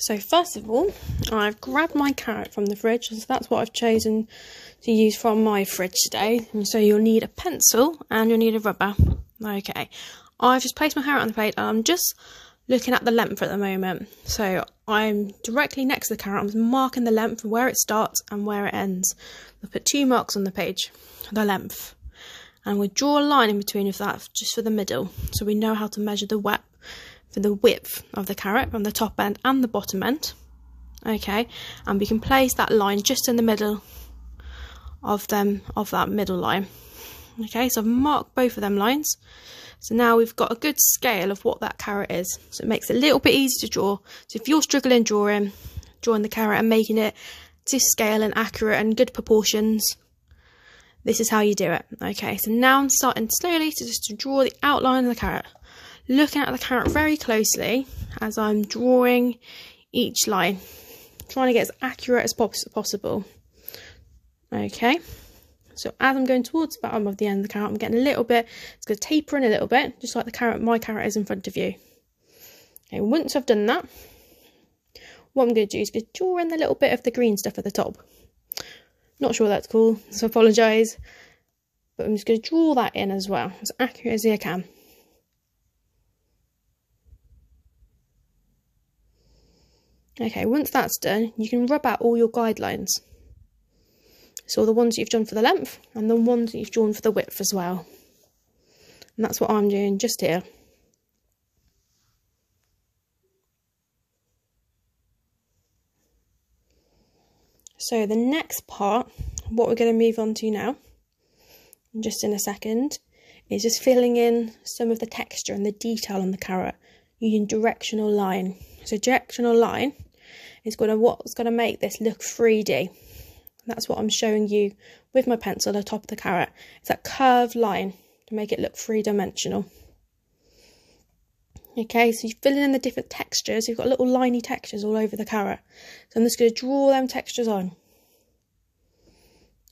So first of all, I've grabbed my carrot from the fridge, so that's what I've chosen to use from my fridge today. And so you'll need a pencil and you'll need a rubber. Okay, I've just placed my carrot on the plate and I'm just looking at the length at the moment. So I'm directly next to the carrot, I'm marking the length of where it starts and where it ends. I'll put two marks on the page, the length. And we draw a line in between of that just for the middle, so we know how to measure the for the width of the carrot from the top end and the bottom end. Okay, and we can place that line just in the middle of them of that middle line. Okay, so I've marked both of them lines. So now we've got a good scale of what that carrot is. So it makes it a little bit easier to draw. So if you're struggling drawing, drawing the carrot and making it to scale and accurate and good proportions, this is how you do it. Okay, so now I'm starting slowly to just to draw the outline of the carrot looking at the carrot very closely as I'm drawing each line, trying to get as accurate as possible. Okay, so as I'm going towards the bottom of the end of the carrot, I'm getting a little bit, it's going to taper in a little bit, just like the carrot, my carrot is in front of you. Okay, once I've done that, what I'm going to do is draw in the little bit of the green stuff at the top. Not sure that's cool, so I apologise. But I'm just going to draw that in as well, as accurate as I can. Okay, once that's done, you can rub out all your guidelines. So the ones you've drawn for the length and the ones you've drawn for the width as well. And that's what I'm doing just here. So the next part, what we're going to move on to now, just in a second, is just filling in some of the texture and the detail on the carrot using directional line. So directional line is going to what's going to make this look 3D. That's what I'm showing you with my pencil at the top of the carrot. It's that curved line to make it look three dimensional. Okay, so you're filling in the different textures. You've got little liney textures all over the carrot. So I'm just going to draw them textures on.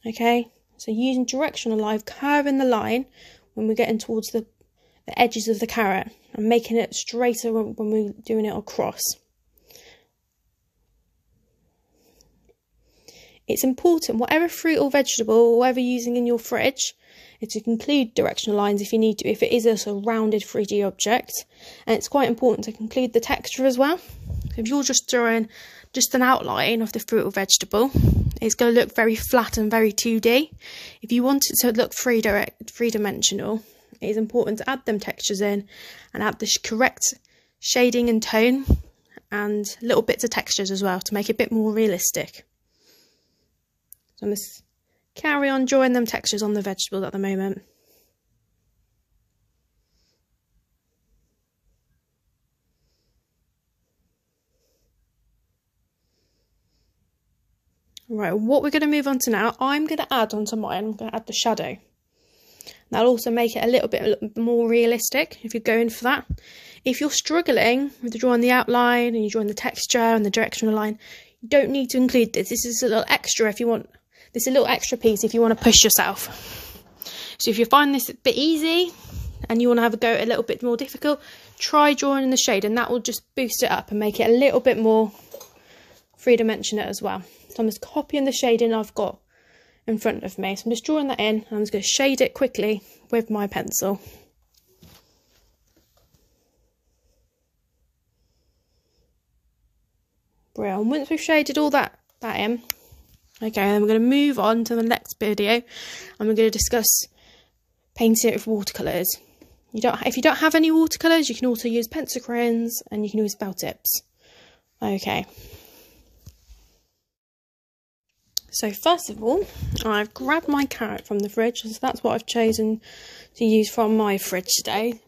Okay, so using directional line, curving the line when we're getting towards the, the edges of the carrot and making it straighter when, when we're doing it across. It's important, whatever fruit or vegetable, or whatever you're using in your fridge, to include directional lines if you need to, if it is a sort of rounded 3D object. And it's quite important to include the texture as well. If you're just drawing just an outline of the fruit or vegetable, it's going to look very flat and very 2D. If you want it to look three direct, three dimensional, it is important to add them textures in and add the correct shading and tone and little bits of textures as well to make it a bit more realistic. So I'm just carry on drawing them textures on the vegetables at the moment. Right, what we're going to move on to now, I'm going to add onto mine, I'm going to add the shadow. That'll also make it a little bit, more realistic if you're going for that. If you're struggling with drawing the outline and you're drawing the texture and the directional line, you don't need to include this. This is a little extra if you want this a little extra piece if you want to push yourself. So if you find this a bit easy and you want to have a go at a little bit more difficult, try drawing in the shade and that will just boost it up and make it a little bit more three-dimensional as well. So I'm just copying the shading I've got in front of me. So I'm just drawing that in and I'm just going to shade it quickly with my pencil. Brilliant. Once we've shaded all that, that in, Okay, then we're going to move on to the next video and we're going to discuss painting it with watercolours. You don't, if you don't have any watercolours, you can also use pencil crayons and you can use felt tips. Okay. So first of all, I've grabbed my carrot from the fridge, so that's what I've chosen to use from my fridge today.